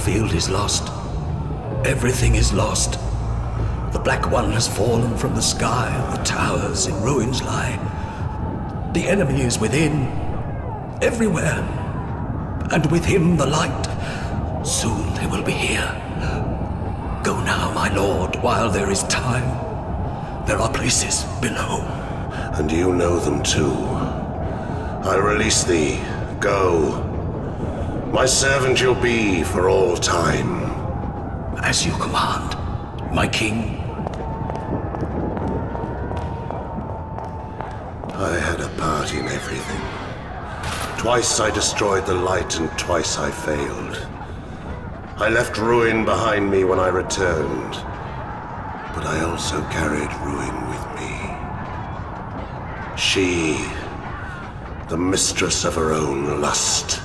field is lost. Everything is lost. The Black One has fallen from the sky, the towers in ruins lie. The enemy is within, everywhere, and with him the light. Soon they will be here. Go now, my lord, while there is time. There are places below. And you know them too. I release thee. Go. My servant you'll be for all time. As you command, my king. I had a part in everything. Twice I destroyed the light and twice I failed. I left ruin behind me when I returned. But I also carried ruin with me. She, the mistress of her own lust.